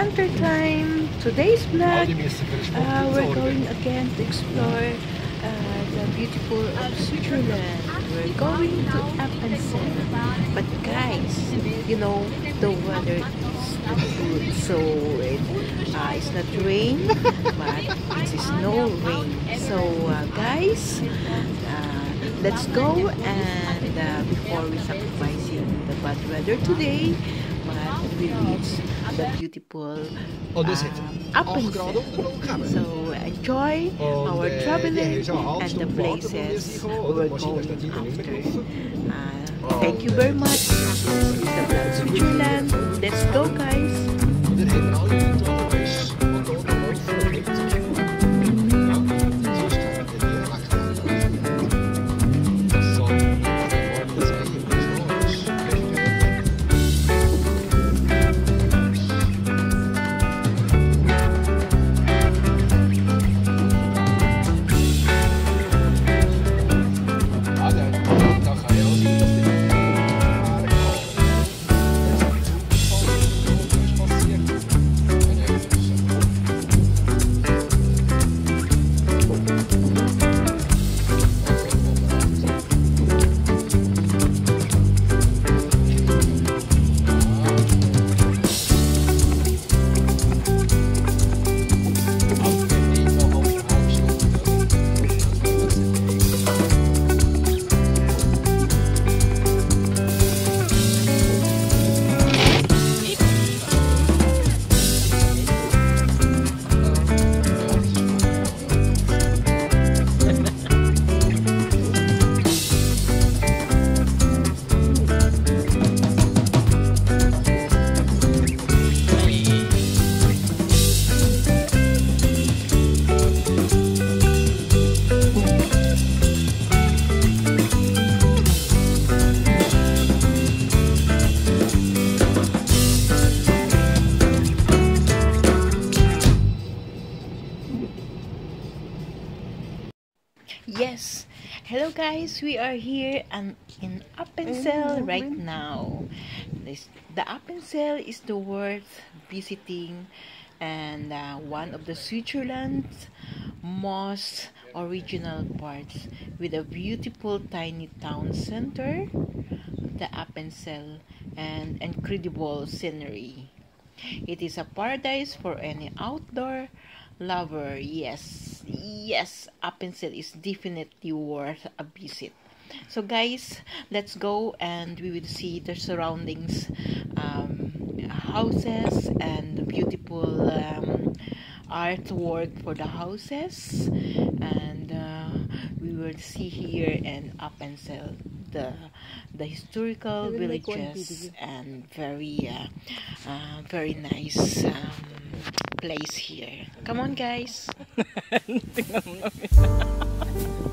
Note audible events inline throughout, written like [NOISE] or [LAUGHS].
Adventure Time! Today's vlog, uh, we're going again to explore uh, the beautiful of Switzerland. We're going to Appenzell. But guys, you know, the weather is not good. So it, uh, it's not rain, but it is no rain. So uh, guys, uh, let's go and uh, before we sacrificing the bad weather today, but we reach the beautiful Oh, dus uh, het. Appenzell. So enjoy our eh, traveling jij is al and the half water, dan is places die gewoon, we're de machine going staat hier in de after. winkel. Uh, thank you very much. This is the Vlog Switzerland. Let's go guys. Yes. Hello guys, we are here and in Appenzell right now. This, the Appenzell is the worth visiting and uh, one of the Switzerland's most original parts with a beautiful tiny town center, the Appenzell and incredible scenery. It is a paradise for any outdoor lover. Yes, yes, Appenzell is definitely worth a visit. So, guys, let's go and we will see the surroundings, um, houses, and the beautiful um, artwork for the houses. And uh, we will see here in Appenzell the the historical I will make one villages and very uh, uh, very nice um, place here. Come on, guys. [LAUGHS]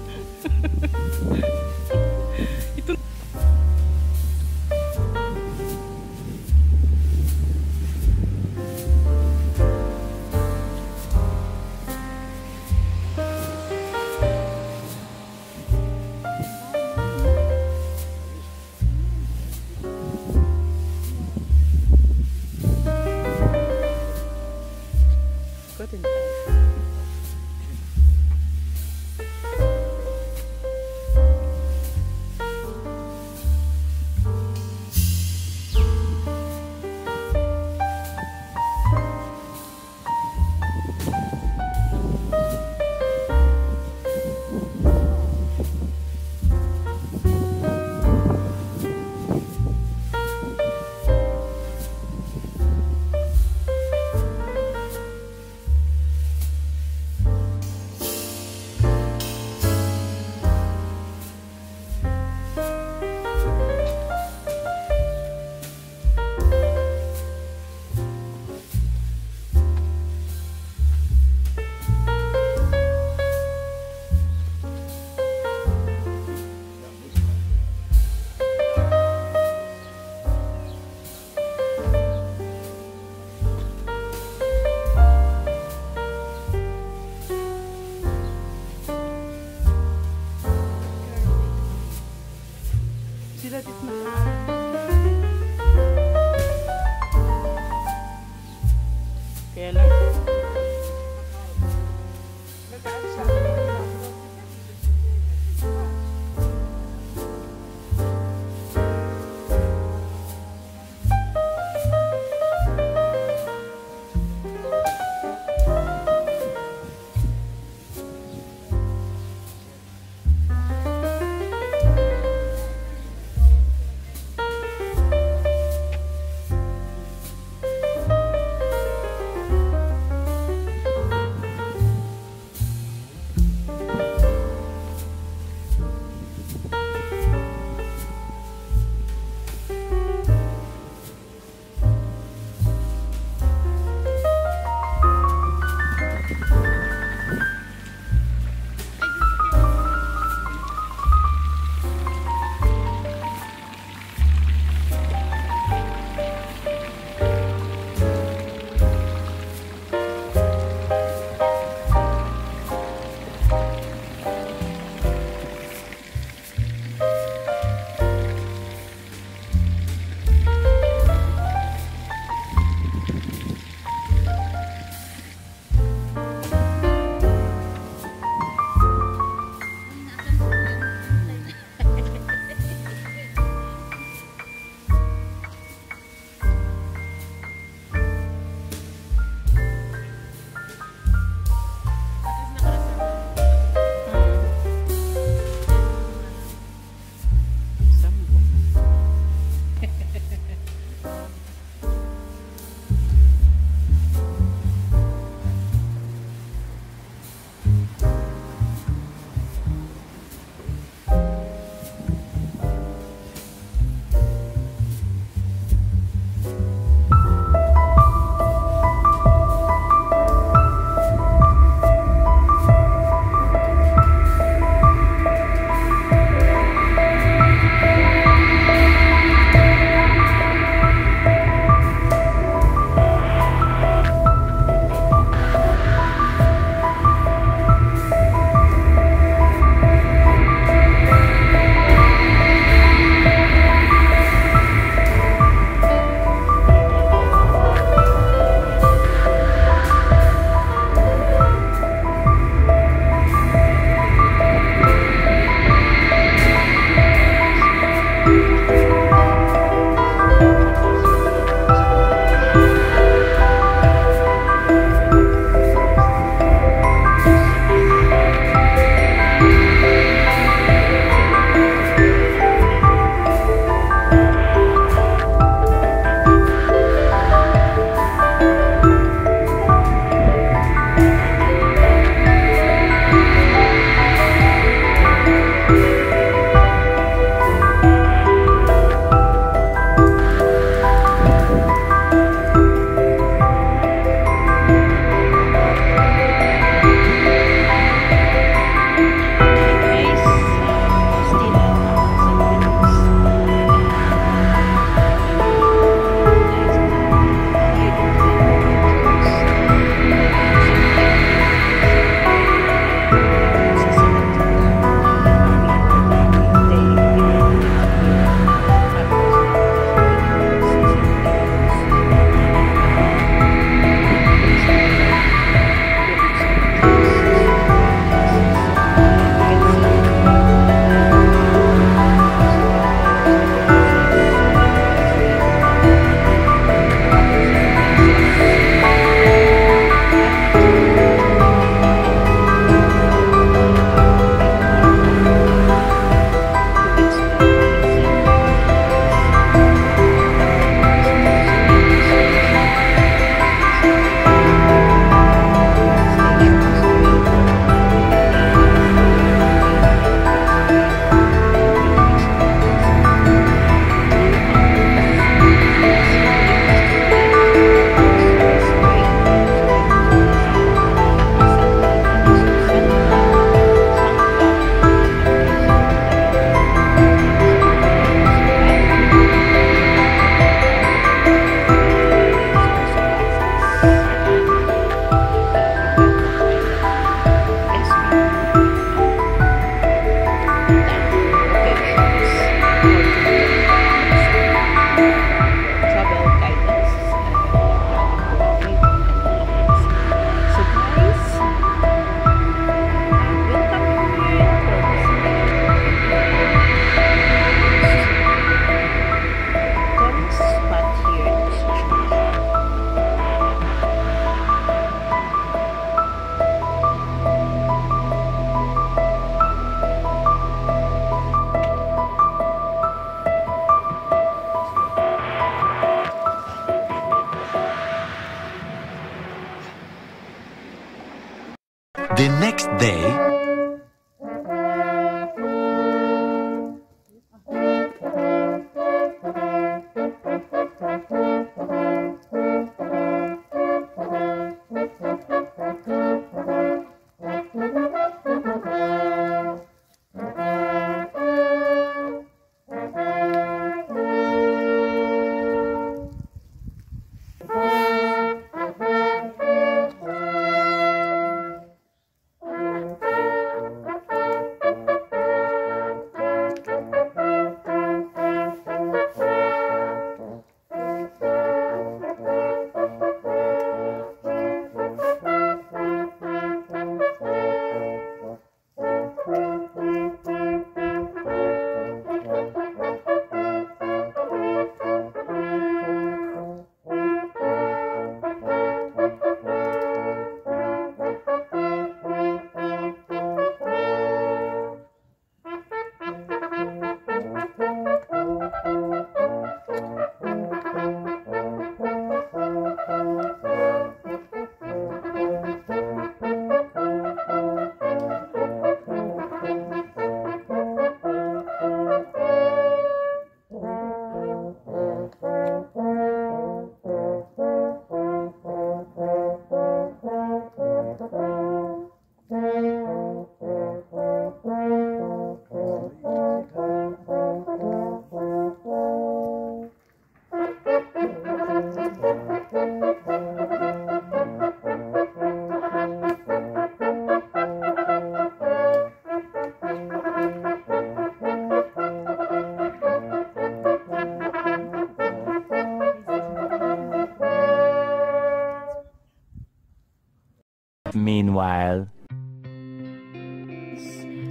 The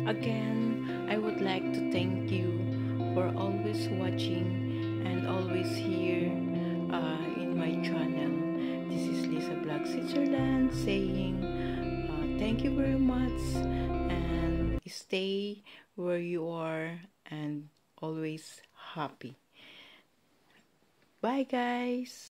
Again, I would like to thank you for always watching and always here uh, in my channel. This is Lhiza Vlog Switzerland saying uh, thank you very much and stay where you are and always happy. Bye guys.